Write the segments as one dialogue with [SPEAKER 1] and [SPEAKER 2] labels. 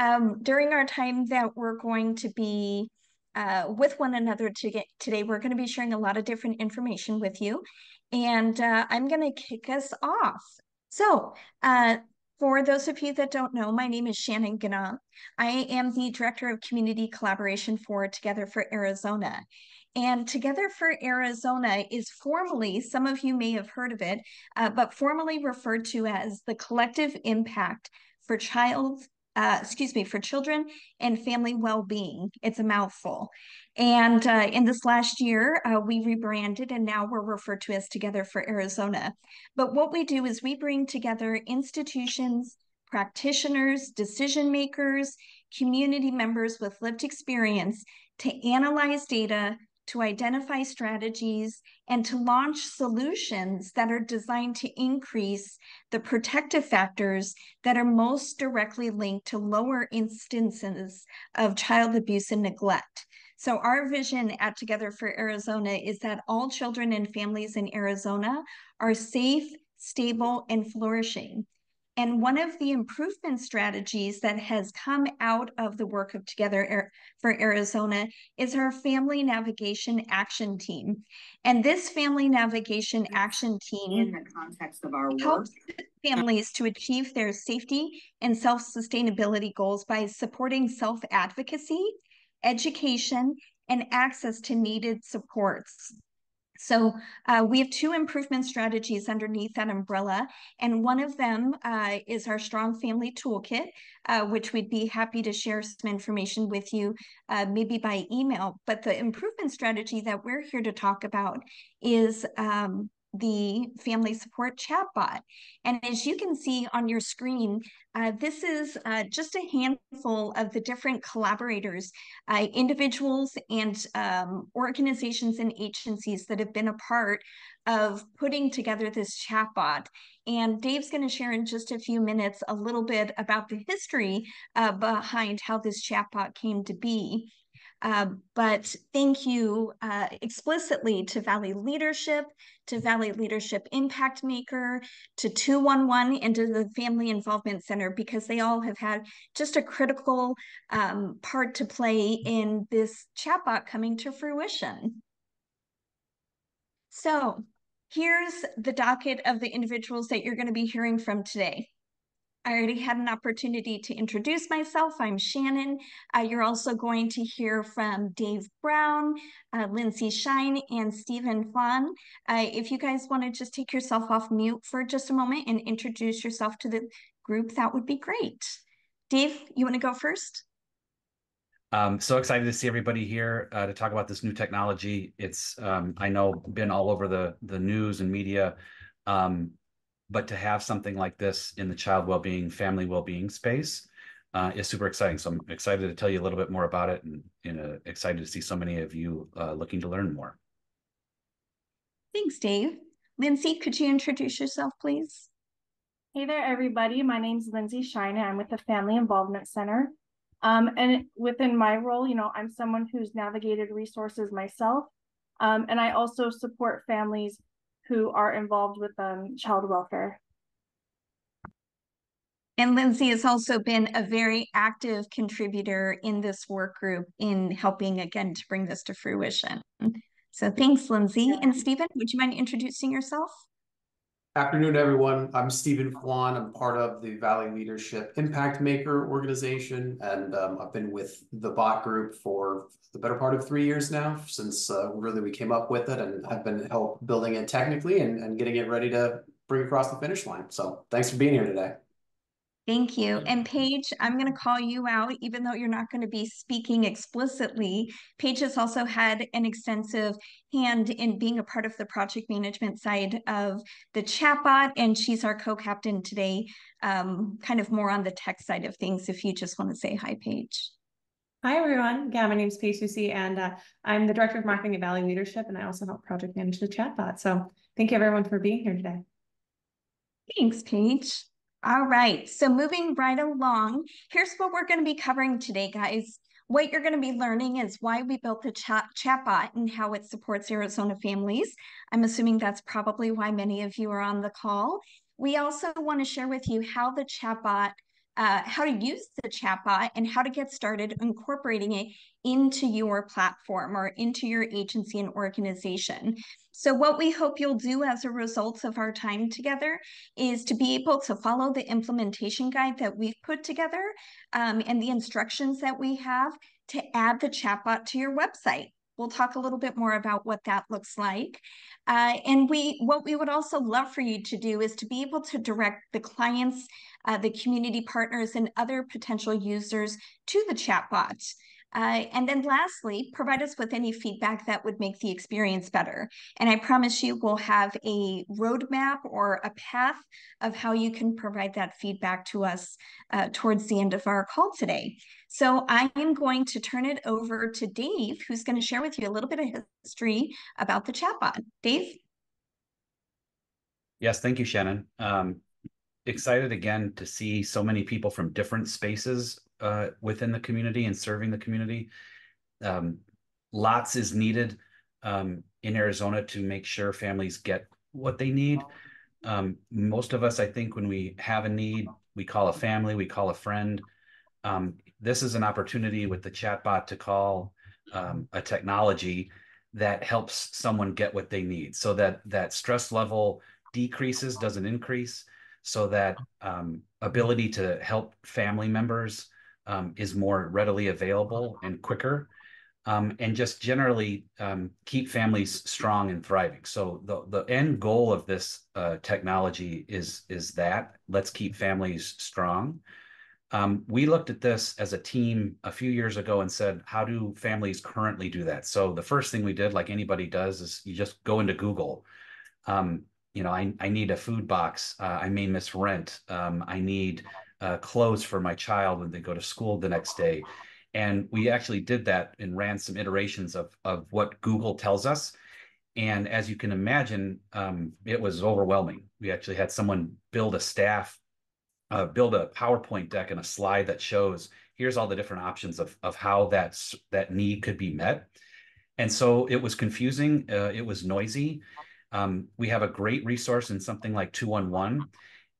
[SPEAKER 1] Um, during our time that we're going to be uh, with one another to get, today, we're going to be sharing a lot of different information with you. And uh, I'm going to kick us off. So, uh, for those of you that don't know, my name is Shannon Gana. I am the Director of Community Collaboration for Together for Arizona. And Together for Arizona is formally, some of you may have heard of it, uh, but formally referred to as the Collective Impact for Child uh, excuse me, for children and family well-being. It's a mouthful. And uh, in this last year, uh, we rebranded and now we're referred to as Together for Arizona. But what we do is we bring together institutions, practitioners, decision makers, community members with lived experience to analyze data, to identify strategies, and to launch solutions that are designed to increase the protective factors that are most directly linked to lower instances of child abuse and neglect. So, our vision at Together for Arizona is that all children and families in Arizona are safe, stable, and flourishing. And one of the improvement strategies that has come out of the work of Together for Arizona is our Family Navigation Action Team. And this Family Navigation Action Team
[SPEAKER 2] in the context of our work
[SPEAKER 1] helps families to achieve their safety and self-sustainability goals by supporting self-advocacy, education, and access to needed supports. So uh, we have two improvement strategies underneath that umbrella, and one of them uh, is our Strong Family Toolkit, uh, which we'd be happy to share some information with you, uh, maybe by email. But the improvement strategy that we're here to talk about is um, the family support chatbot. And as you can see on your screen, uh, this is uh, just a handful of the different collaborators, uh, individuals and um, organizations and agencies that have been a part of putting together this chatbot. And Dave's going to share in just a few minutes a little bit about the history uh, behind how this chatbot came to be. Uh, but thank you uh, explicitly to Valley Leadership, to Valley Leadership Impact Maker, to 211, and to the Family Involvement Center, because they all have had just a critical um, part to play in this chatbot coming to fruition. So here's the docket of the individuals that you're going to be hearing from today. I already had an opportunity to introduce myself. I'm Shannon. Uh, you're also going to hear from Dave Brown, uh, Lindsay Shine, and Stephen Fawn. Uh, if you guys want to just take yourself off mute for just a moment and introduce yourself to the group, that would be great. Dave, you want to go first?
[SPEAKER 3] Um, so excited to see everybody here uh, to talk about this new technology. It's um, I know been all over the the news and media. Um, but to have something like this in the child well-being, family well-being space uh, is super exciting. So I'm excited to tell you a little bit more about it and, and uh, excited to see so many of you uh, looking to learn more.
[SPEAKER 1] Thanks, Dave. Lindsay, could you introduce yourself, please?
[SPEAKER 4] Hey there, everybody. My name is Lindsay Shine. I'm with the Family Involvement Center. Um, and within my role, you know, I'm someone who's navigated resources myself. Um, and I also support families who are involved with um, child welfare.
[SPEAKER 1] And Lindsay has also been a very active contributor in this work group in helping again to bring this to fruition. So thanks, Lindsay. And Stephen, would you mind introducing yourself?
[SPEAKER 5] Afternoon, everyone. I'm Stephen Kwan. I'm part of the Valley Leadership Impact Maker organization, and um, I've been with the bot group for the better part of three years now, since uh, really we came up with it, and have been help building it technically and, and getting it ready to bring across the finish line. So thanks for being here today.
[SPEAKER 1] Thank you. And Paige, I'm going to call you out, even though you're not going to be speaking explicitly. Paige has also had an extensive hand in being a part of the project management side of the chatbot, and she's our co-captain today, um, kind of more on the tech side of things, if you just want to say hi, Paige.
[SPEAKER 6] Hi, everyone. Yeah, my name is Paige Susi, and uh, I'm the Director of Marketing at Valley Leadership, and I also help project manage the chatbot. So thank you, everyone, for being here today.
[SPEAKER 1] Thanks, Paige. All right, so moving right along, here's what we're going to be covering today, guys. What you're going to be learning is why we built the chat chatbot and how it supports Arizona families. I'm assuming that's probably why many of you are on the call. We also want to share with you how the chatbot uh, how to use the chatbot and how to get started incorporating it into your platform or into your agency and organization. So, what we hope you'll do as a result of our time together is to be able to follow the implementation guide that we've put together um, and the instructions that we have to add the chatbot to your website. We'll talk a little bit more about what that looks like. Uh, and we, what we would also love for you to do is to be able to direct the clients, uh, the community partners, and other potential users to the chatbot. Uh, and then lastly, provide us with any feedback that would make the experience better. And I promise you we'll have a roadmap or a path of how you can provide that feedback to us uh, towards the end of our call today. So I am going to turn it over to Dave, who's going to share with you a little bit of history about the chatbot. Dave?
[SPEAKER 3] Yes, thank you, Shannon. Um, excited again to see so many people from different spaces uh, within the community and serving the community. Um, lots is needed um, in Arizona to make sure families get what they need. Um, most of us, I think, when we have a need, we call a family, we call a friend. Um, this is an opportunity with the chatbot to call um, a technology that helps someone get what they need, so that that stress level decreases, doesn't increase, so that um, ability to help family members um, is more readily available and quicker, um, and just generally um, keep families strong and thriving. So the the end goal of this uh, technology is is that let's keep families strong. Um, we looked at this as a team a few years ago and said, how do families currently do that? So the first thing we did, like anybody does, is you just go into Google. Um, you know, I, I need a food box. Uh, I may miss rent. Um, I need uh, clothes for my child when they go to school the next day. And we actually did that and ran some iterations of, of what Google tells us. And as you can imagine, um, it was overwhelming. We actually had someone build a staff, uh, build a PowerPoint deck and a slide that shows here's all the different options of, of how that's, that need could be met. And so it was confusing. Uh, it was noisy. Um, we have a great resource in something like 211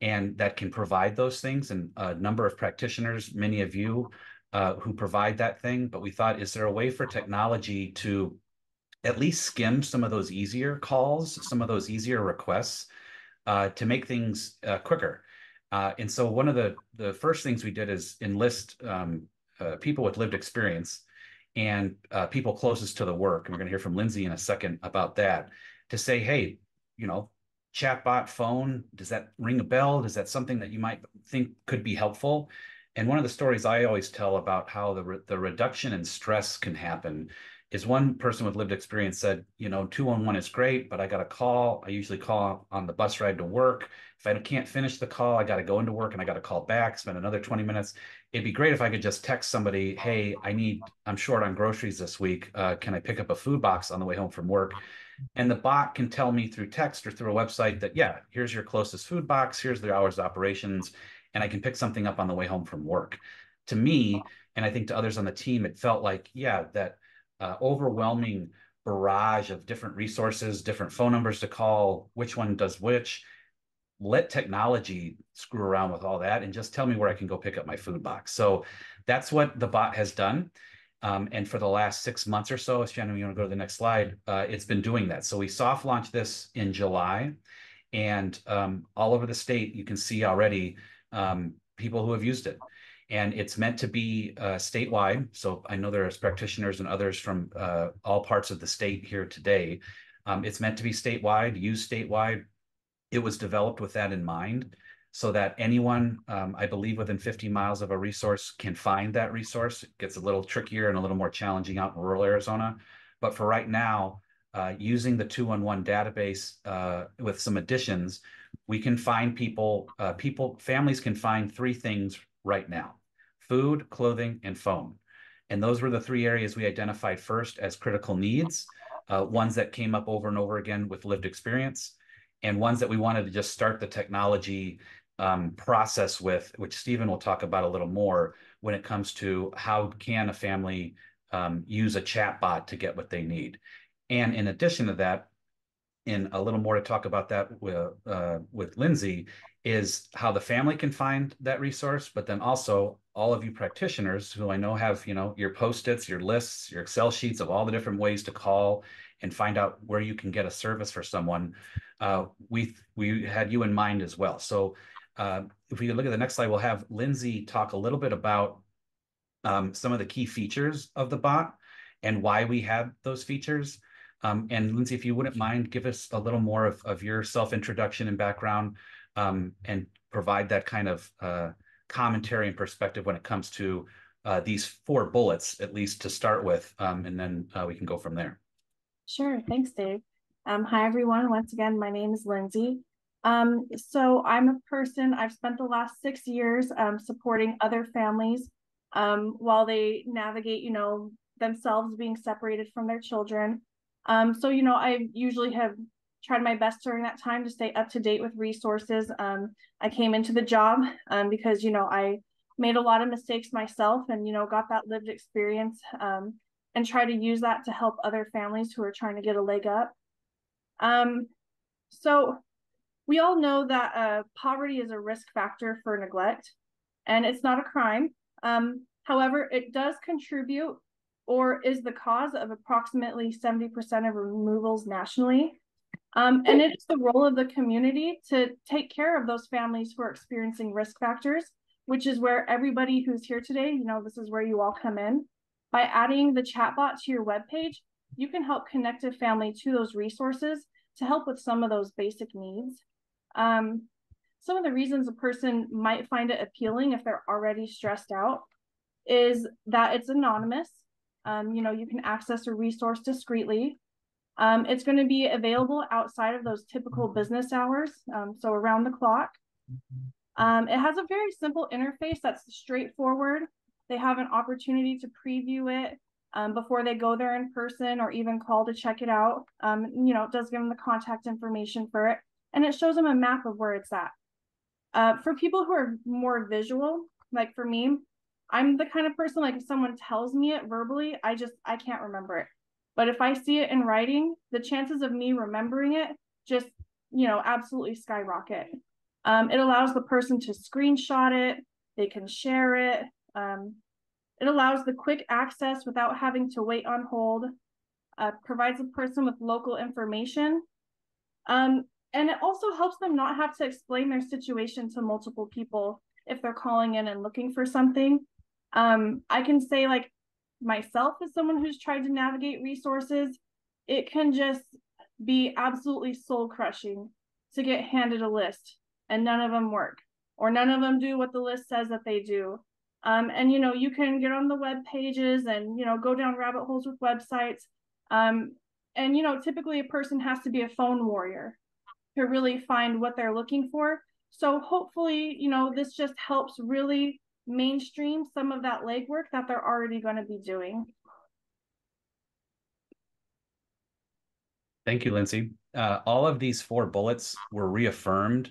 [SPEAKER 3] and that can provide those things and a number of practitioners, many of you uh, who provide that thing. But we thought, is there a way for technology to at least skim some of those easier calls, some of those easier requests uh, to make things uh, quicker? Uh, and so one of the, the first things we did is enlist um, uh, people with lived experience and uh, people closest to the work. And we're going to hear from Lindsay in a second about that to say, hey, you know, chatbot phone does that ring a bell? Is that something that you might think could be helpful? And one of the stories i always tell about how the, re the reduction in stress can happen is one person with lived experience said you know 211 is great but i got a call i usually call on the bus ride to work. If i can't finish the call i got to go into work and i got to call back spend another 20 minutes. It'd be great if i could just text somebody hey i need i'm short on groceries this week. Uh, can i pick up a food box on the way home from work and the bot can tell me through text or through a website that, yeah, here's your closest food box, here's the hours of operations, and I can pick something up on the way home from work. To me, and I think to others on the team, it felt like, yeah, that uh, overwhelming barrage of different resources, different phone numbers to call, which one does which. Let technology screw around with all that and just tell me where I can go pick up my food box. So that's what the bot has done. Um, and for the last six months or so, Shannon, you want to go to the next slide, uh, it's been doing that. So we soft launched this in July and um, all over the state, you can see already um, people who have used it. And it's meant to be uh, statewide. So I know there's practitioners and others from uh, all parts of the state here today. Um, it's meant to be statewide, used statewide. It was developed with that in mind so that anyone, um, I believe within 50 miles of a resource can find that resource. It gets a little trickier and a little more challenging out in rural Arizona. But for right now, uh, using the 211 database uh, with some additions, we can find people, uh, people, families can find three things right now, food, clothing, and phone. And those were the three areas we identified first as critical needs, uh, ones that came up over and over again with lived experience, and ones that we wanted to just start the technology um, process with, which Stephen will talk about a little more when it comes to how can a family um, use a chatbot to get what they need. And in addition to that, in a little more to talk about that with, uh, with Lindsay, is how the family can find that resource, but then also all of you practitioners who I know have, you know, your post-its, your lists, your Excel sheets of all the different ways to call and find out where you can get a service for someone. Uh, we we had you in mind as well. So uh, if we look at the next slide, we'll have Lindsay talk a little bit about um, some of the key features of the bot and why we have those features. Um, and Lindsay, if you wouldn't mind, give us a little more of, of your self-introduction and background um, and provide that kind of uh, commentary and perspective when it comes to uh, these four bullets, at least to start with, um, and then uh, we can go from there.
[SPEAKER 4] Sure, thanks, Dave. Um, hi, everyone. Once again, my name is Lindsay. Um, so I'm a person, I've spent the last six years um, supporting other families um, while they navigate, you know, themselves being separated from their children. Um, so, you know, I usually have tried my best during that time to stay up to date with resources. Um, I came into the job um, because, you know, I made a lot of mistakes myself and, you know, got that lived experience and try to use that to help other families who are trying to get a leg up. So we all know that uh, poverty is a risk factor for neglect and it's not a crime. Um, however, it does contribute or is the cause of approximately 70% of removals nationally. Um, and it's the role of the community to take care of those families who are experiencing risk factors, which is where everybody who's here today, you know, this is where you all come in. By adding the chatbot to your webpage, you can help connect a family to those resources to help with some of those basic needs. Um, some of the reasons a person might find it appealing if they're already stressed out is that it's anonymous. Um, you know, you can access a resource discreetly. Um, it's going to be available outside of those typical business hours, um, so around the clock. Um, it has a very simple interface that's straightforward. They have an opportunity to preview it um, before they go there in person or even call to check it out. Um, you know, it does give them the contact information for it and it shows them a map of where it's at. Uh, for people who are more visual, like for me, I'm the kind of person like if someone tells me it verbally, I just I can't remember it. But if I see it in writing, the chances of me remembering it just, you know, absolutely skyrocket. Um, it allows the person to screenshot it, they can share it. Um, it allows the quick access without having to wait on hold, uh, provides a person with local information. Um, and it also helps them not have to explain their situation to multiple people if they're calling in and looking for something. Um, I can say, like, myself as someone who's tried to navigate resources, it can just be absolutely soul crushing to get handed a list and none of them work or none of them do what the list says that they do. Um, and you know, you can get on the web pages and you know go down rabbit holes with websites. Um, and you know, typically a person has to be a phone warrior to really find what they're looking for. So hopefully, you know, this just helps really mainstream some of that legwork that they're already going to be doing.
[SPEAKER 3] Thank you, Lindsay. Uh, all of these four bullets were reaffirmed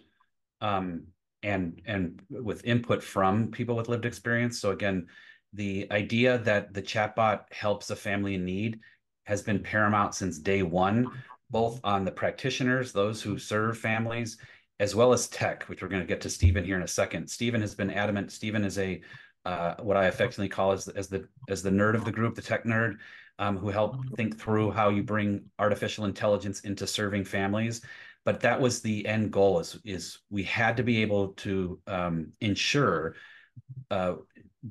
[SPEAKER 3] um, and and with input from people with lived experience. So again, the idea that the chatbot helps a family in need has been paramount since day one, both on the practitioners, those who serve families, as well as tech, which we're going to get to Stephen here in a second. Stephen has been adamant. Stephen is a uh, what I affectionately call as, as the as the nerd of the group, the tech nerd, um, who helped think through how you bring artificial intelligence into serving families. But that was the end goal: is is we had to be able to um, ensure uh,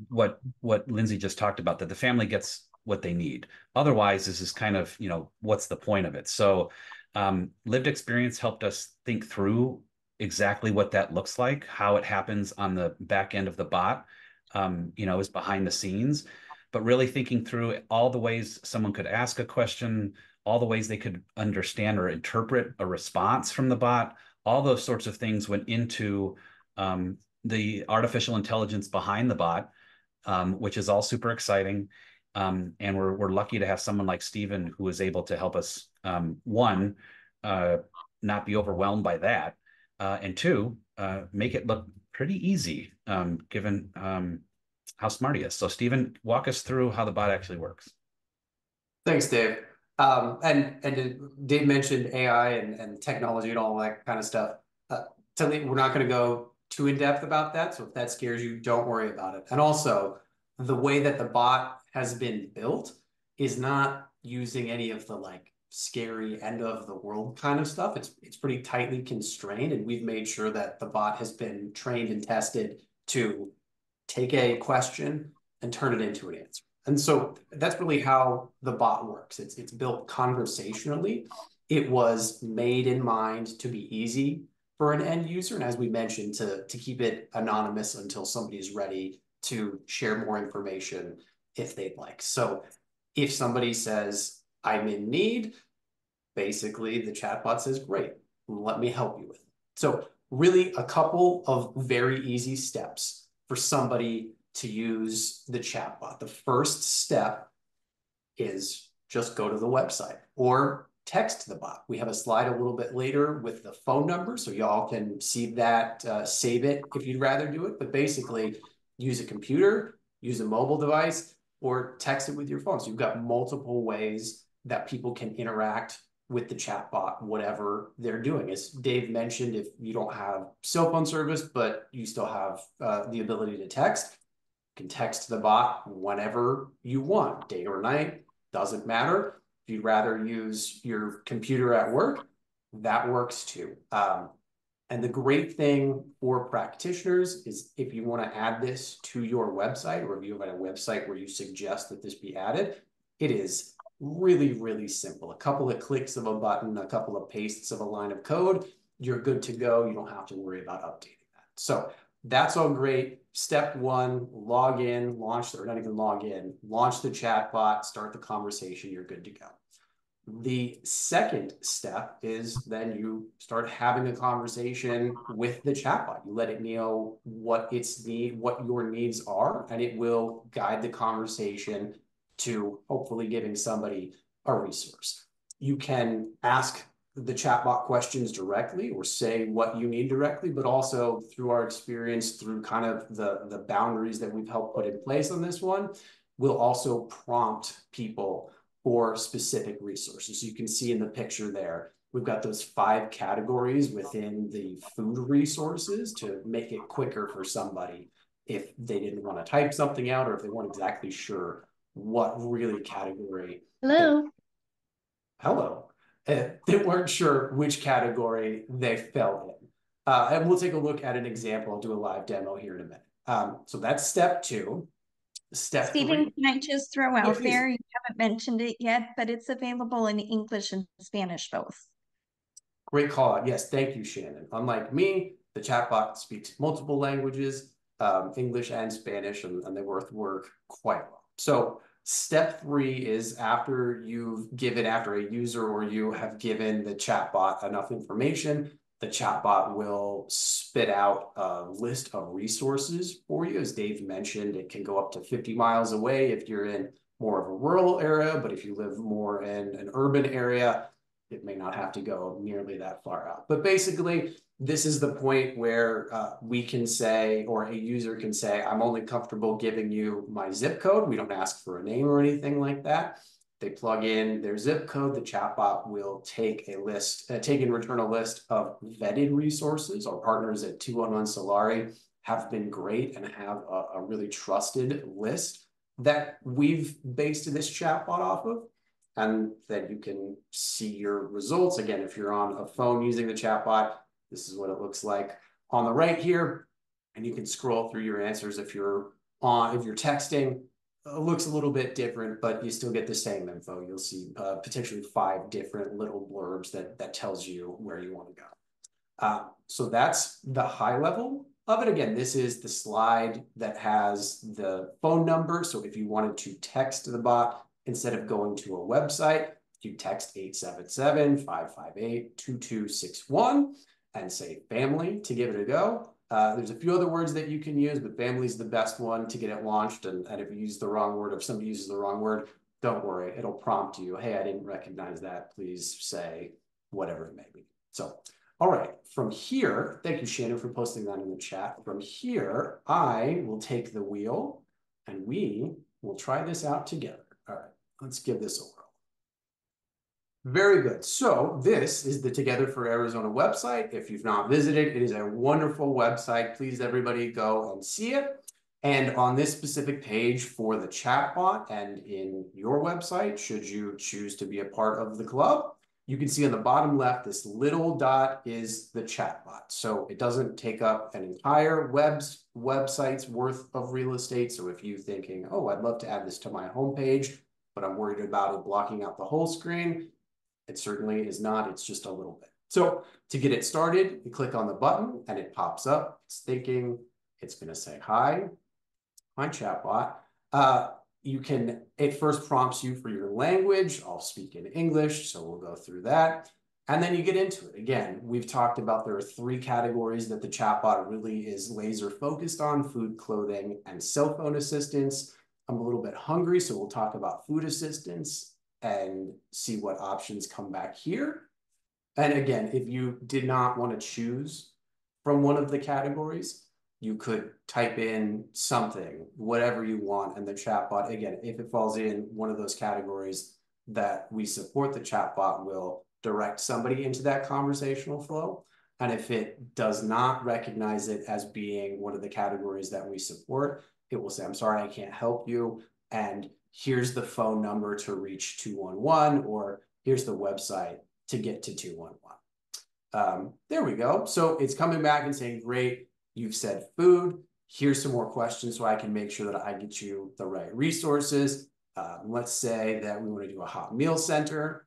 [SPEAKER 3] what what Lindsay just talked about that the family gets what they need. Otherwise, this is kind of you know what's the point of it? So um, lived experience helped us think through exactly what that looks like, how it happens on the back end of the bot, um, you know, is behind the scenes, but really thinking through all the ways someone could ask a question, all the ways they could understand or interpret a response from the bot, all those sorts of things went into um, the artificial intelligence behind the bot, um, which is all super exciting. Um, and we're, we're lucky to have someone like Stephen who is able to help us, um, one, uh, not be overwhelmed by that, uh, and two, uh, make it look pretty easy, um, given um, how smart he is. So, Stephen, walk us through how the bot actually works.
[SPEAKER 5] Thanks, Dave. Um, and and Dave mentioned AI and, and technology and all that kind of stuff. Uh, you, we're not gonna go too in-depth about that, so if that scares you, don't worry about it. And also, the way that the bot has been built is not using any of the, like, scary end of the world kind of stuff. It's it's pretty tightly constrained, and we've made sure that the bot has been trained and tested to take a question and turn it into an answer. And so that's really how the bot works. It's it's built conversationally. It was made in mind to be easy for an end user, and as we mentioned, to to keep it anonymous until somebody is ready to share more information if they'd like. So if somebody says, I'm in need, basically the chatbot says, great, let me help you with it. So really a couple of very easy steps for somebody to use the chatbot. The first step is just go to the website or text the bot. We have a slide a little bit later with the phone number, so y'all can see that, uh, save it if you'd rather do it. But basically, use a computer, use a mobile device, or text it with your phone. So you've got multiple ways that people can interact with the chatbot, whatever they're doing. As Dave mentioned, if you don't have cell phone service, but you still have uh, the ability to text, you can text the bot whenever you want, day or night, doesn't matter. If you'd rather use your computer at work, that works too. Um, and the great thing for practitioners is if you want to add this to your website, or if you have a website where you suggest that this be added, it is really, really simple. A couple of clicks of a button, a couple of pastes of a line of code, you're good to go. You don't have to worry about updating that. So that's all great. Step one, log in, launch, or not even log in, launch the chatbot, start the conversation, you're good to go. The second step is then you start having a conversation with the chatbot. You let it know what its need, what your needs are, and it will guide the conversation to hopefully giving somebody a resource. You can ask the chatbot questions directly or say what you need directly, but also through our experience, through kind of the, the boundaries that we've helped put in place on this one, we'll also prompt people for specific resources. So you can see in the picture there, we've got those five categories within the food resources to make it quicker for somebody if they didn't want to type something out or if they weren't exactly sure what really category.
[SPEAKER 2] Hello.
[SPEAKER 5] They, hello. Uh, they weren't sure which category they fell in. Uh, and we'll take a look at an example. I'll do a live demo here in a minute. Um, so that's step two. Step
[SPEAKER 1] Stephen, can I just throw out
[SPEAKER 5] please.
[SPEAKER 1] there, you haven't mentioned it yet, but it's available in English and Spanish both.
[SPEAKER 5] Great call out. Yes, thank you, Shannon. Unlike me, the chatbot speaks multiple languages, um, English and Spanish, and, and they work, work quite well. So step three is after you've given, after a user or you have given the chatbot enough information, the chatbot will spit out a list of resources for you. As Dave mentioned, it can go up to 50 miles away if you're in more of a rural area, but if you live more in an urban area, it may not have to go nearly that far out. But basically, this is the point where uh, we can say, or a user can say, I'm only comfortable giving you my zip code. We don't ask for a name or anything like that. They plug in their zip code, the chatbot will take a list, uh, take and return a list of vetted resources. Our partners at 211 Solari have been great and have a, a really trusted list that we've based this chatbot off of. And then you can see your results. Again, if you're on a phone using the chatbot, this is what it looks like on the right here. And you can scroll through your answers if you're on, if you're texting, looks a little bit different, but you still get the same info. You'll see uh, potentially five different little blurbs that, that tells you where you want to go. Uh, so that's the high level of it. Again, this is the slide that has the phone number. So if you wanted to text the bot instead of going to a website, you text 877-558-2261 and say family to give it a go. Uh, there's a few other words that you can use, but family is the best one to get it launched. And, and if you use the wrong word, if somebody uses the wrong word, don't worry, it'll prompt you. Hey, I didn't recognize that. Please say whatever it may be. So, all right, from here, thank you, Shannon, for posting that in the chat. From here, I will take the wheel and we will try this out together. All right, let's give this a. Very good. So this is the Together for Arizona website. If you've not visited, it is a wonderful website. Please, everybody, go and see it. And on this specific page for the chatbot and in your website, should you choose to be a part of the club, you can see on the bottom left, this little dot is the chatbot. So it doesn't take up an entire web's website's worth of real estate. So if you're thinking, oh, I'd love to add this to my homepage, but I'm worried about it blocking out the whole screen, it certainly is not. It's just a little bit. So to get it started, you click on the button and it pops up. It's thinking, it's going to say hi, my chatbot. Uh, you can, it first prompts you for your language. I'll speak in English, so we'll go through that. And then you get into it. Again, we've talked about there are three categories that the chatbot really is laser focused on, food, clothing, and cell phone assistance. I'm a little bit hungry, so we'll talk about food assistance and see what options come back here. And again, if you did not want to choose from one of the categories, you could type in something, whatever you want, and the chatbot, again, if it falls in one of those categories that we support, the chatbot will direct somebody into that conversational flow. And if it does not recognize it as being one of the categories that we support, it will say, I'm sorry, I can't help you. And here's the phone number to reach 211, or here's the website to get to 211. Um, there we go. So it's coming back and saying, great, you've said food. Here's some more questions so I can make sure that I get you the right resources. Um, let's say that we want to do a hot meal center.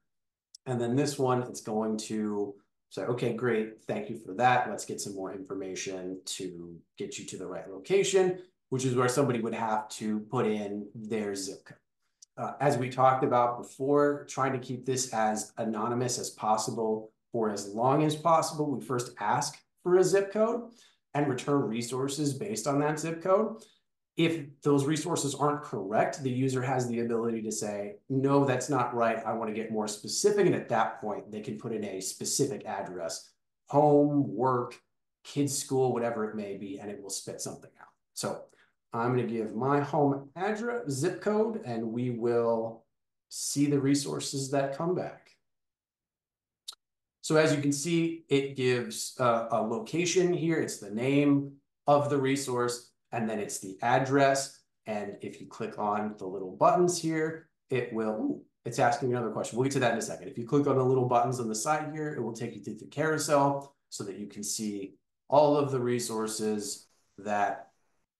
[SPEAKER 5] And then this one, it's going to say, okay, great. Thank you for that. Let's get some more information to get you to the right location which is where somebody would have to put in their zip code. Uh, as we talked about before, trying to keep this as anonymous as possible for as long as possible, we first ask for a zip code and return resources based on that zip code. If those resources aren't correct, the user has the ability to say, no, that's not right. I want to get more specific. And at that point, they can put in a specific address, home, work, kids' school, whatever it may be, and it will spit something out. So I'm going to give my home address, zip code, and we will see the resources that come back. So as you can see, it gives a, a location here. It's the name of the resource, and then it's the address. And if you click on the little buttons here, it will, ooh, it's asking another question. We'll get to that in a second. If you click on the little buttons on the side here, it will take you through the carousel so that you can see all of the resources that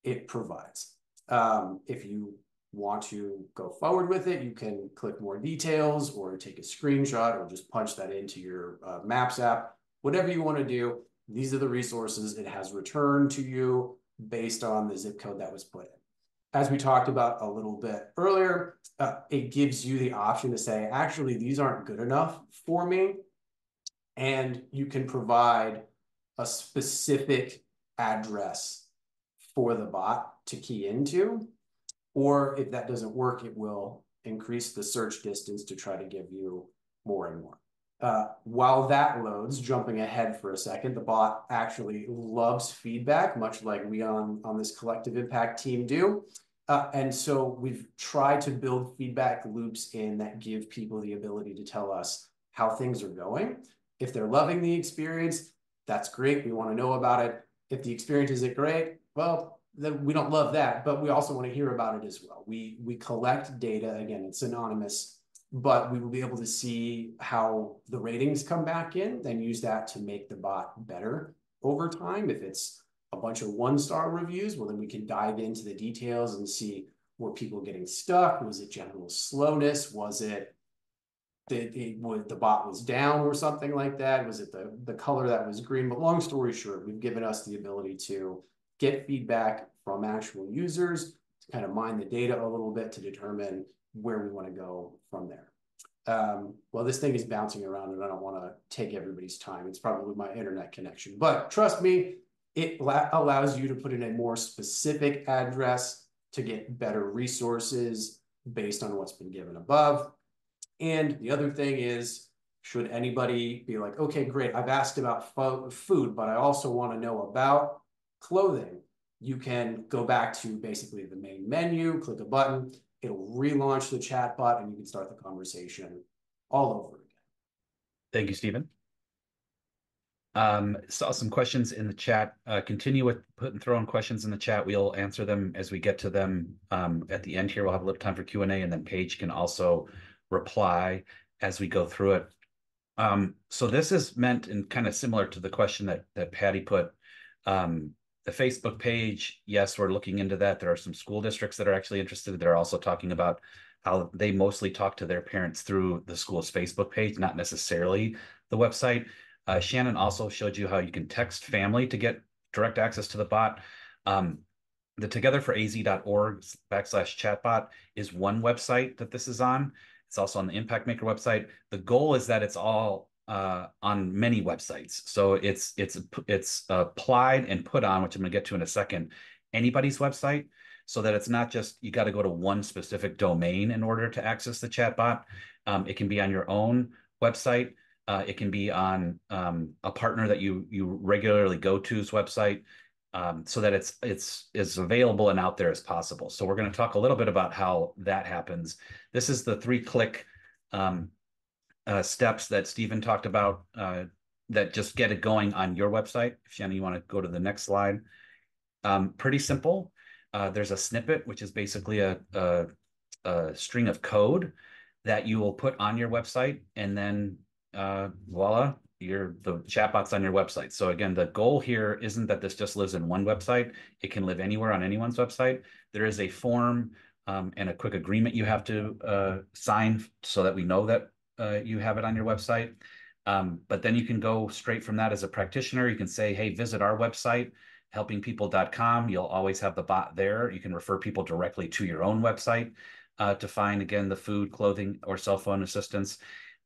[SPEAKER 5] it provides. Um, if you want to go forward with it, you can click more details or take a screenshot or just punch that into your uh, Maps app. Whatever you want to do, these are the resources it has returned to you based on the zip code that was put in. As we talked about a little bit earlier, uh, it gives you the option to say, actually, these aren't good enough for me. And you can provide a specific address for the bot to key into. Or if that doesn't work, it will increase the search distance to try to give you more and more. Uh, while that loads, jumping ahead for a second, the bot actually loves feedback, much like we on, on this collective impact team do. Uh, and so we've tried to build feedback loops in that give people the ability to tell us how things are going. If they're loving the experience, that's great. We want to know about it. If the experience isn't great, well, then we don't love that, but we also want to hear about it as well. We we collect data again; it's anonymous, but we will be able to see how the ratings come back in, then use that to make the bot better over time. If it's a bunch of one star reviews, well, then we can dive into the details and see were people getting stuck? Was it general slowness? Was it was the bot was down or something like that? Was it the the color that was green? But long story short, we've given us the ability to get feedback from actual users to kind of mine the data a little bit to determine where we want to go from there. Um, well, this thing is bouncing around and I don't want to take everybody's time. It's probably my internet connection, but trust me, it allows you to put in a more specific address to get better resources based on what's been given above. And the other thing is, should anybody be like, okay, great, I've asked about food, but I also want to know about clothing, you can go back to basically the main menu, click a button, it'll relaunch the chat bot, and you can start the conversation all over again.
[SPEAKER 3] Thank you, Stephen. Um, saw some questions in the chat. Uh, continue with putting throwing questions in the chat. We'll answer them as we get to them. Um, at the end here, we'll have a little time for Q and A, and then Paige can also reply as we go through it. Um, so this is meant and kind of similar to the question that that Patty put. Um, the Facebook page, yes, we're looking into that. There are some school districts that are actually interested. They're also talking about how they mostly talk to their parents through the school's Facebook page, not necessarily the website. Uh, Shannon also showed you how you can text family to get direct access to the bot. Um, the togetherforaz.org backslash chatbot is one website that this is on. It's also on the Impact Maker website. The goal is that it's all uh, on many websites. So it's it's it's applied and put on, which I'm going to get to in a second, anybody's website, so that it's not just you got to go to one specific domain in order to access the chatbot. Um, it can be on your own website. Uh, it can be on um, a partner that you you regularly go to's website, um, so that it's it's as available and out there as possible. So we're going to talk a little bit about how that happens. This is the three click um, uh, steps that Stephen talked about uh, that just get it going on your website. If Shannon, you want to go to the next slide. Um, pretty simple. Uh, there's a snippet, which is basically a, a, a, string of code that you will put on your website, and then uh, voila, your the chatbot's on your website. So again, the goal here isn't that this just lives in one website. It can live anywhere on anyone's website. There is a form um, and a quick agreement you have to uh, sign so that we know that uh, you have it on your website. Um, but then you can go straight from that as a practitioner. You can say, hey, visit our website, helpingpeople.com. You'll always have the bot there. You can refer people directly to your own website uh, to find, again, the food, clothing, or cell phone assistance.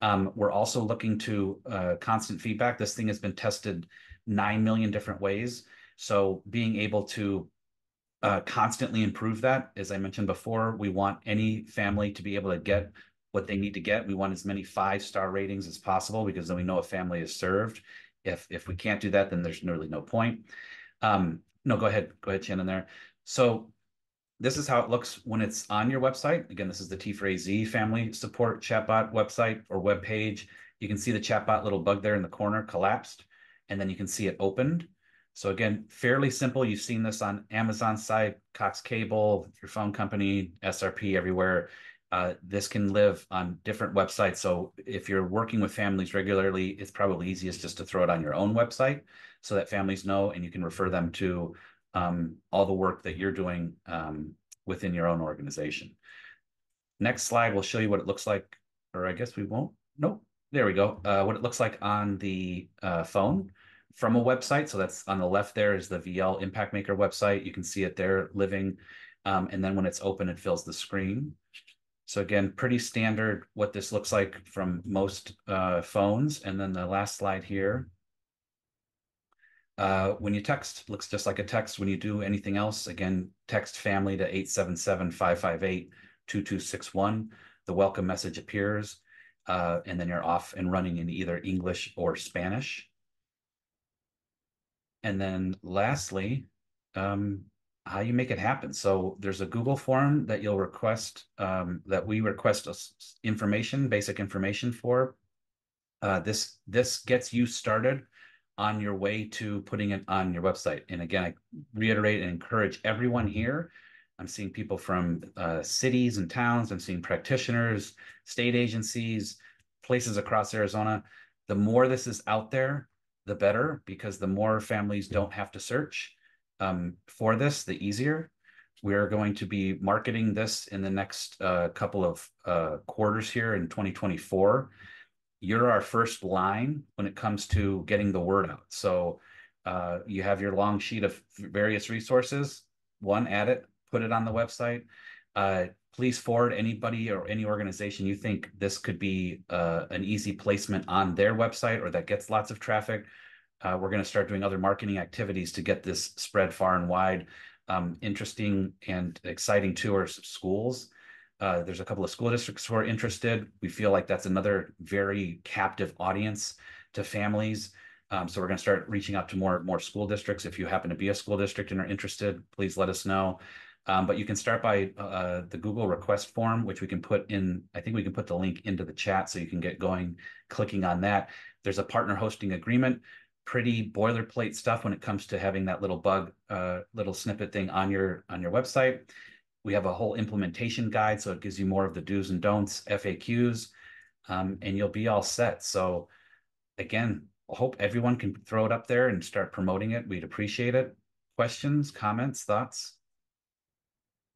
[SPEAKER 3] Um, we're also looking to uh, constant feedback. This thing has been tested 9 million different ways. So being able to uh, constantly improve that, as I mentioned before, we want any family to be able to get what they need to get. We want as many five star ratings as possible because then we know a family is served. If if we can't do that, then there's really no point. Um, no, go ahead, go ahead, Shannon. There. So this is how it looks when it's on your website. Again, this is the T4AZ family support chatbot website or web page. You can see the chatbot little bug there in the corner collapsed, and then you can see it opened. So again, fairly simple. You've seen this on Amazon site, Cox Cable, your phone company, SRP everywhere. Uh, this can live on different websites. So if you're working with families regularly, it's probably easiest just to throw it on your own website so that families know and you can refer them to um, all the work that you're doing um, within your own organization. Next slide will show you what it looks like, or I guess we won't. Nope, there we go. Uh, what it looks like on the uh, phone from a website. So that's on the left there is the VL Impact Maker website. You can see it there living. Um, and then when it's open, it fills the screen. So again, pretty standard what this looks like from most uh, phones. And then the last slide here. Uh, when you text, looks just like a text. When you do anything else, again, text family to 877-558-2261. The welcome message appears, uh, and then you're off and running in either English or Spanish. And then lastly, um, how you make it happen. So there's a Google form that you'll request um, that we request information, basic information for. Uh, this this gets you started on your way to putting it on your website. And again, I reiterate and encourage everyone here. I'm seeing people from uh, cities and towns. I'm seeing practitioners, state agencies, places across Arizona. The more this is out there, the better, because the more families don't have to search um, for this, the easier. We're going to be marketing this in the next uh, couple of uh, quarters here in 2024. You're our first line when it comes to getting the word out. So uh, you have your long sheet of various resources. One, add it, put it on the website. Uh, please forward anybody or any organization you think this could be uh, an easy placement on their website or that gets lots of traffic uh, we're going to start doing other marketing activities to get this spread far and wide. Um, interesting and exciting tours of schools. Uh, there's a couple of school districts who are interested. We feel like that's another very captive audience to families. Um, so we're going to start reaching out to more more school districts. If you happen to be a school district and are interested, please let us know. Um, but you can start by uh, the Google request form, which we can put in. I think we can put the link into the chat so you can get going clicking on that. There's a partner hosting agreement. Pretty boilerplate stuff when it comes to having that little bug, uh, little snippet thing on your on your website. We have a whole implementation guide, so it gives you more of the do's and don'ts, FAQs, um, and you'll be all set. So again, I hope everyone can throw it up there and start promoting it. We'd appreciate it. Questions, comments, thoughts?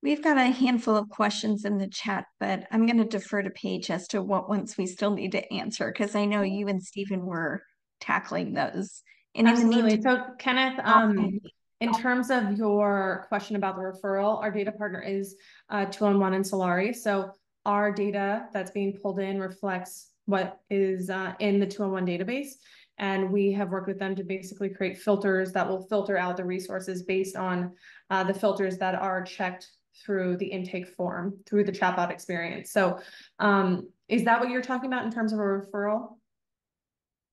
[SPEAKER 1] We've got a handful of questions in the chat, but I'm going to defer to Paige as to what ones we still need to answer because I know you and Stephen were tackling those.
[SPEAKER 6] And Absolutely. So Kenneth, um, in terms of your question about the referral, our data partner is uh, 211 and Solari. So our data that's being pulled in reflects what is uh, in the 211 database. And we have worked with them to basically create filters that will filter out the resources based on uh, the filters that are checked through the intake form, through the chatbot experience. So um, is that what you're talking about in terms of a referral?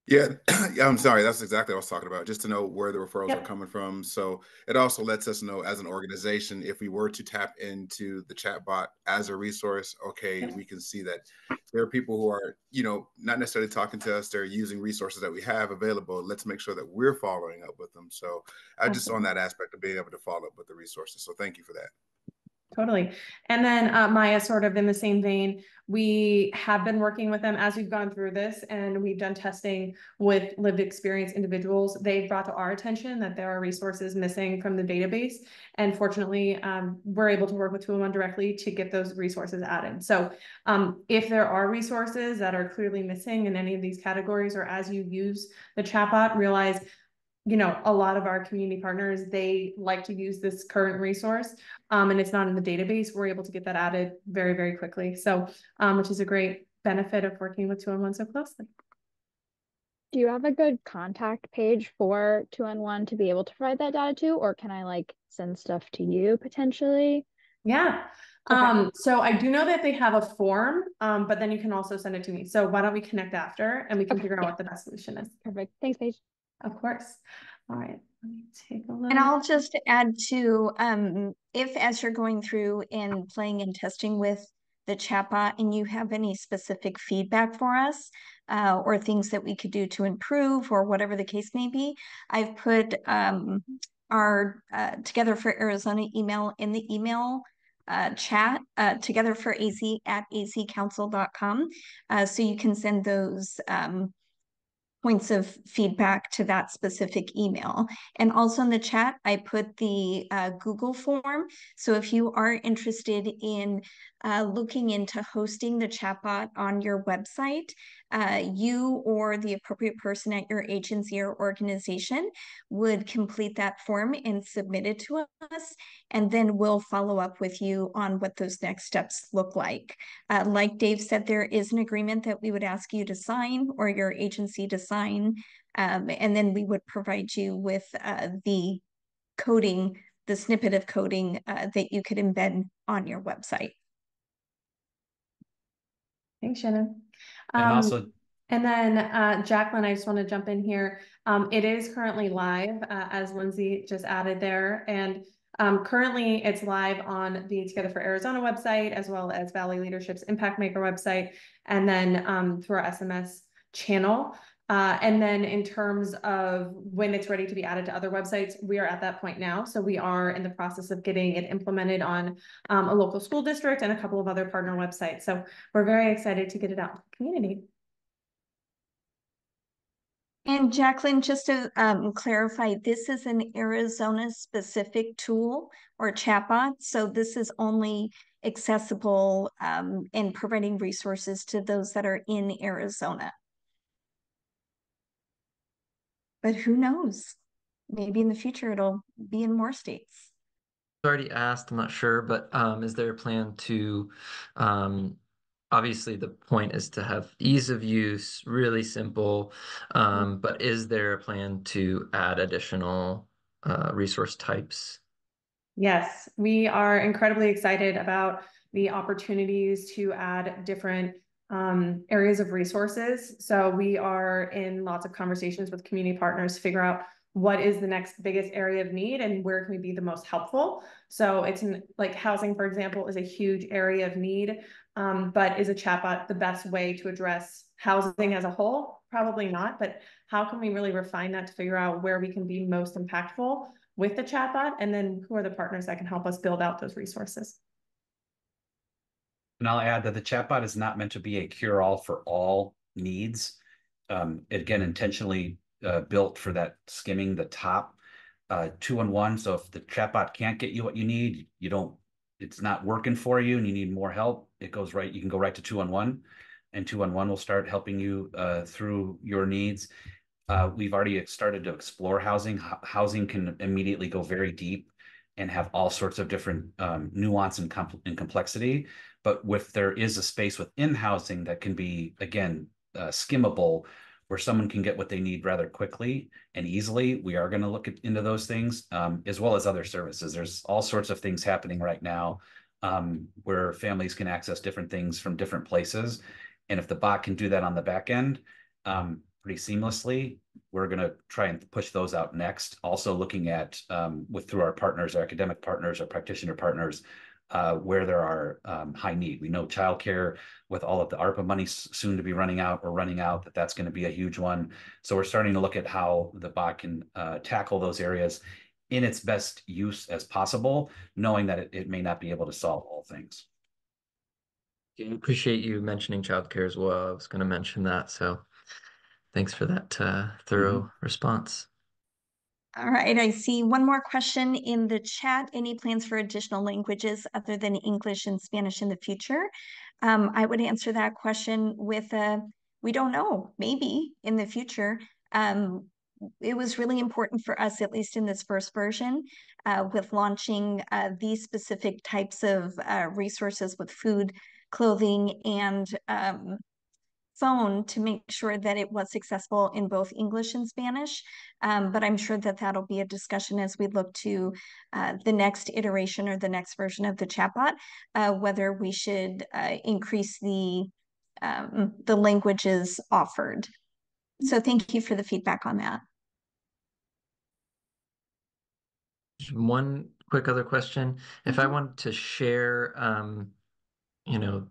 [SPEAKER 2] Yeah, yeah, I'm sorry. That's exactly what I was talking about. Just to know where the referrals yep. are coming from. So it also lets us know as an organization if we were to tap into the chatbot as a resource, okay, yep. we can see that there are people who are, you know, not necessarily talking to us, they're using resources that we have available. Let's make sure that we're following up with them. So I just on that aspect of being able to follow up with the resources. So thank you for that.
[SPEAKER 6] Totally. And then uh, Maya, sort of in the same vein, we have been working with them as we've gone through this and we've done testing with lived experience individuals. They've brought to our attention that there are resources missing from the database. And fortunately, um, we're able to work with 211 directly to get those resources added. So um, if there are resources that are clearly missing in any of these categories or as you use the chatbot, realize you know, a lot of our community partners, they like to use this current resource um, and it's not in the database. We're able to get that added very, very quickly. So, um, which is a great benefit of working with 211 so closely.
[SPEAKER 7] Do you have a good contact page for 211 to be able to provide that data to, or can I like send stuff to you potentially?
[SPEAKER 6] Yeah. Okay. Um, so I do know that they have a form, um, but then you can also send it to me. So why don't we connect after and we can okay. figure out what the best solution is.
[SPEAKER 7] Perfect. Thanks, Paige.
[SPEAKER 6] Of course. All right, let me take a look.
[SPEAKER 1] And I'll just add to um, if as you're going through and playing and testing with the chatbot and you have any specific feedback for us uh, or things that we could do to improve or whatever the case may be, I've put um, our uh, Together for Arizona email in the email uh, chat uh, together for AZ at azcouncil.com. Uh, so you can send those um, points of feedback to that specific email. And also in the chat, I put the uh, Google form. So if you are interested in uh, looking into hosting the chatbot on your website, uh, you or the appropriate person at your agency or organization would complete that form and submit it to us. And then we'll follow up with you on what those next steps look like. Uh, like Dave said, there is an agreement that we would ask you to sign or your agency to sign. Um, and then we would provide you with uh, the coding, the snippet of coding uh, that you could embed on your website.
[SPEAKER 6] Thanks, Shannon.
[SPEAKER 3] And
[SPEAKER 6] Um,
[SPEAKER 3] also,
[SPEAKER 6] and then uh, Jacqueline, I just want to jump in here. Um, it is currently live, uh, as Lindsay just added there. And um, currently it's live on the Together for Arizona website, as well as Valley Leadership's Impact Maker website, and then um, through our SMS channel. Uh, and then in terms of when it's ready to be added to other websites, we are at that point now. So we are in the process of getting it implemented on um, a local school district and a couple of other partner websites. So we're very excited to get it out to the community.
[SPEAKER 1] And Jacqueline, just to um, clarify, this is an Arizona specific tool or chatbot. So this is only accessible um, providing resources to those that are in Arizona. But who knows? Maybe in the future it'll be in more states.
[SPEAKER 8] Already asked, I'm not sure, but um, is there a plan to um, obviously the point is to have ease of use, really simple. Um, but is there a plan to add additional uh, resource types?
[SPEAKER 6] Yes, we are incredibly excited about the opportunities to add different um, areas of resources. So we are in lots of conversations with community partners to figure out what is the next biggest area of need and where can we be the most helpful. So it's like housing, for example, is a huge area of need. Um, but is a chatbot the best way to address housing as a whole? Probably not, but how can we really refine that to figure out where we can be most impactful with the chatbot? And then who are the partners that can help us build out those resources?
[SPEAKER 3] And I'll add that the chatbot is not meant to be a cure-all for all needs. Um, again, intentionally uh, built for that skimming the top uh, 211. So if the chatbot can't get you what you need, you don't, it's not working for you and you need more help, it goes right, you can go right to 211. And 211 will start helping you uh, through your needs. Uh, we've already started to explore housing. H housing can immediately go very deep and have all sorts of different um, nuance and, and complexity. But if there is a space within housing that can be, again, uh, skimmable, where someone can get what they need rather quickly and easily, we are going to look at, into those things, um, as well as other services. There's all sorts of things happening right now um, where families can access different things from different places. And if the bot can do that on the back end um, pretty seamlessly, we're going to try and push those out next. Also looking at um, with through our partners, our academic partners, our practitioner partners, uh, where there are um, high need. We know childcare with all of the ARPA money soon to be running out or running out, that that's going to be a huge one. So we're starting to look at how the bot can uh, tackle those areas in its best use as possible, knowing that it, it may not be able to solve all things.
[SPEAKER 8] I appreciate you mentioning childcare as well. I was going to mention that. So thanks for that uh, thorough mm -hmm. response.
[SPEAKER 1] All right, I see one more question in the chat. Any plans for additional languages other than English and Spanish in the future? Um, I would answer that question with a, we don't know, maybe in the future. Um, it was really important for us, at least in this first version, uh, with launching uh, these specific types of uh, resources with food, clothing, and um, phone to make sure that it was successful in both English and Spanish. Um, but I'm sure that that'll be a discussion as we look to uh, the next iteration or the next version of the chatbot, uh, whether we should uh, increase the um, the languages offered. So thank you for the feedback on that.
[SPEAKER 8] One quick other question. If I mm-hmm. want to share, um, you know,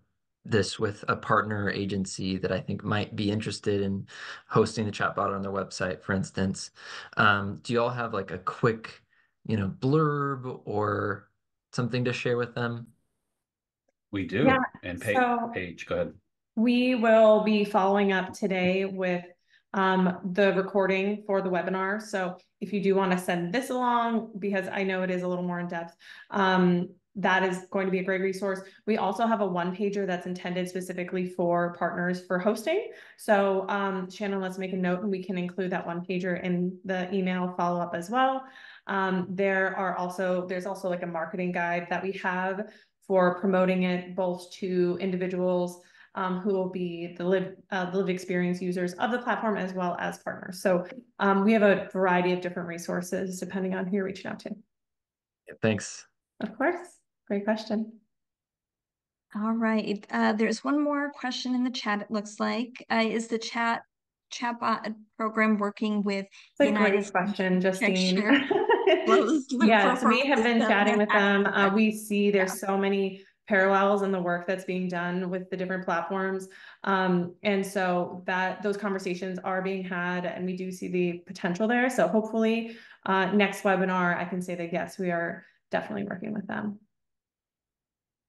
[SPEAKER 8] this with a partner agency that I think might be interested in hosting the chatbot on their website, for instance. Um, do you all have like a quick, you know, blurb or something to share with them?
[SPEAKER 3] We do. Yeah, and Paige, so Paige, go ahead.
[SPEAKER 6] We will be following up today with um, the recording for the webinar. So if you do want to send this along, because I know it is a little more in depth, um, that is going to be a great resource. We also have a one pager that's intended specifically for partners for hosting. So um, Shannon, let's make a note and we can include that one pager in the email follow up as well. Um, there are also, there's also like a marketing guide that we have for promoting it both to individuals um, who will be the live, uh, the live experience users of the platform as well as partners. So um, we have a variety of different resources depending on who you're reaching out to.
[SPEAKER 8] Thanks.
[SPEAKER 6] Of course. Great question.
[SPEAKER 1] All right. Uh, there's one more question in the chat. It looks like uh, is the chat chatbot program working with
[SPEAKER 6] it's a United great question, Justine. yes, we have been chatting with them. Uh, we see there's yeah. so many parallels in the work that's being done with the different platforms. Um, and so that those conversations are being had and we do see the potential there. So hopefully uh, next webinar, I can say that yes, we are definitely working with them.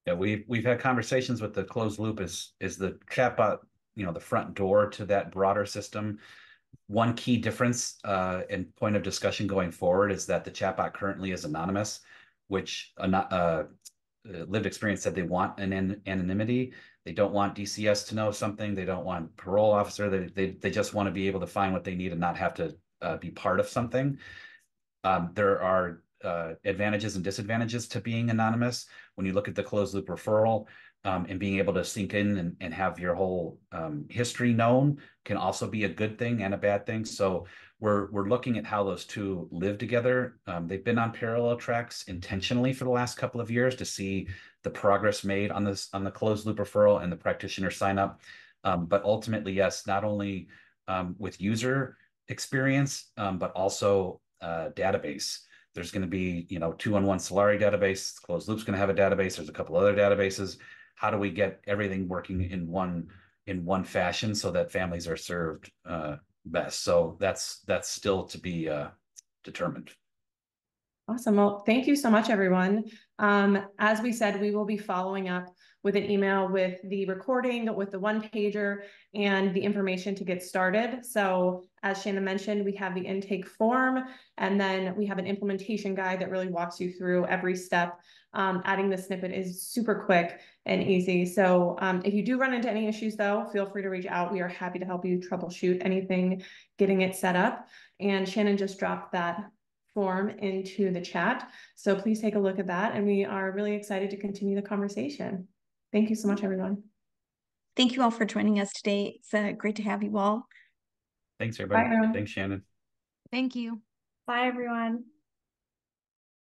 [SPEAKER 3] Yeah, we've we've had conversations with the closed loop is is the chatbot, you know, the front door to that broader system. One key difference uh, and point of discussion going forward is that the chatbot currently is anonymous, which uh, uh, lived experience said they want an, an anonymity. They don't want DCS to know something. They don't want parole officer. They they they just want to be able to find what they need and not have to uh, be part of something. Um, there are uh, advantages and disadvantages to being anonymous. When you look at the closed loop referral um, and being able to sync in and, and have your whole um, history known can also be a good thing and a bad thing. So we're we're looking at how those two live together. Um, they've been on parallel tracks intentionally for the last couple of years to see the progress made on this on the closed loop referral and the practitioner sign up. Um, but ultimately, yes, not only um, with user experience, um, but also uh, database. There's going to be, you know, 211 Solari database, closed loop's going to have a database. There's a couple other databases. How do we get everything working in one in one fashion so that families are served uh, best? So that's that's still to be uh, determined.
[SPEAKER 6] Awesome. Well, thank you so much, everyone. Um, as we said, we will be following up with an email with the recording, with the one pager and the information to get started. So as Shannon mentioned, we have the intake form and then we have an implementation guide that really walks you through every step. Um, adding the snippet is super quick and easy. So um, if you do run into any issues though, feel free to reach out. We are happy to help you troubleshoot anything, getting it set up. And Shannon just dropped that form into the chat. So please take a look at that. And we are really excited to continue the conversation. Thank you so much, everyone.
[SPEAKER 1] Thank you all for joining us today. It's uh, great to have you all.
[SPEAKER 3] Thanks, everybody.
[SPEAKER 6] everyone.
[SPEAKER 3] Thanks, Shannon.
[SPEAKER 9] Thank you.
[SPEAKER 4] Bye, everyone.